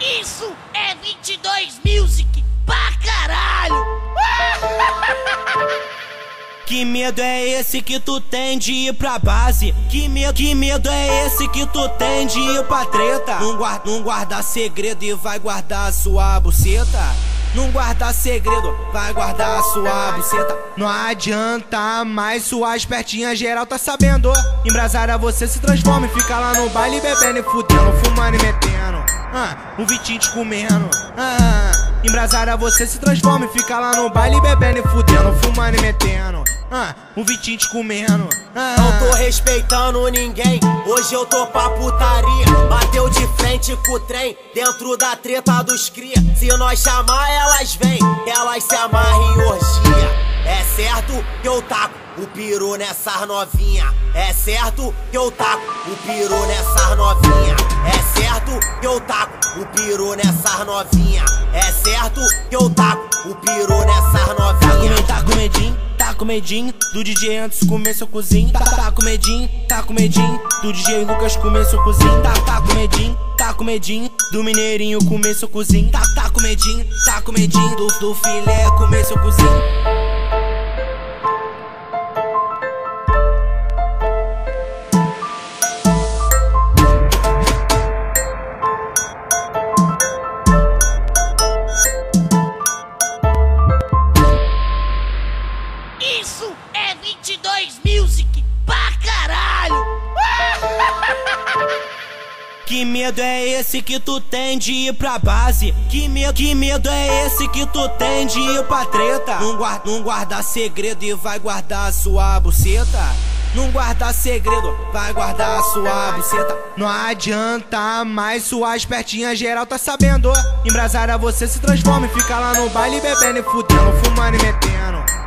Isso é 22 Music pra caralho! Que medo é esse que tu tem de ir pra base? Que medo, que medo é esse que tu tem de ir pra treta? Não guarda, não guarda segredo e vai guardar a sua buceta? Não guarda segredo, vai guardar a sua buceta. Não adianta mais suas pertinhas, geral tá sabendo. Embrasada você se transforma e fica lá no baile bebendo e fudendo, fumando e metendo. Ah, um vitinho te comendo. Ah, embrasada você se transforma e fica lá no baile bebendo e fudendo, fumando e metendo. Ah, um Vitinho te comendo. Ah. Não tô respeitando ninguém, hoje eu tô pra putaria. Bateu de frente com o trem, dentro da treta dos cria. Se nós chamar, elas vêm, elas se em orgia. É certo que eu taco o piru nessas novinha. É certo que eu taco o piru nessas novinha. É certo que eu taco o piru nessas novinha. É certo que eu taco o piru nessas novinha. Tá com medinho? Tá com medinho do DJ antes comer seu cozinho. Tá, tá com medinho, tá com medinho do DJ Lucas comer seu cozinho. Tá, tá com medinho, tá com medinho do Mineirinho comer seu cozinho. Tá, tá com medinho, tá com medinho do, do filé comer seu cozinho. É 22 Music pra caralho! Que medo é esse que tu tem de ir pra base? Que medo, que medo é esse que tu tem de ir pra treta? Não guarda, não guarda segredo e vai guardar a sua buceta? Não guarda segredo, vai guardar a sua buceta. Não adianta mais suas pertinhas, geral tá sabendo. Embrasada você se transforma e fica lá no baile bebendo e fudendo, fumando e metendo.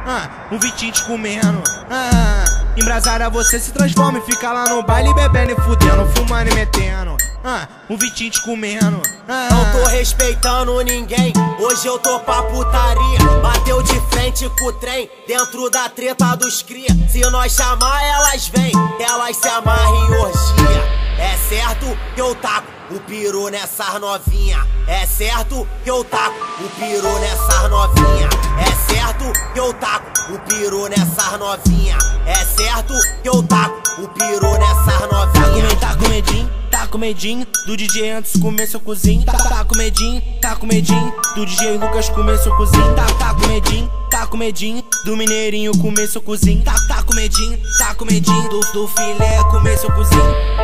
Ah, um Vitinho te comendo. Ah, embrasada você se transforma e fica lá no baile bebendo e fudendo, fumando e metendo. Ah, um Vitinho te comendo. Ah, Não tô respeitando ninguém, hoje eu tô pra putaria. Bateu de frente com o trem, dentro da treta dos cria. Se nós chamar, elas vêm, elas se amarram em orgia. É certo que eu taco o piru nessas novinha. É certo que eu taco o piru nessas novinha. Que eu taco o piru nessas novinha. É certo que eu taco o piru nessas novinha. Tá com medinho, tá com medinho do DJ antes comer seu cozinho. Tá, tá com medinho, tá com medinho do DJ Lucas comer seu cozinho. Tá, tá com medinho, tá com medinho do Mineirinho comer seu cozinho. Tá, tá com medinho, tá com medinho do, do filé comer seu cozinho.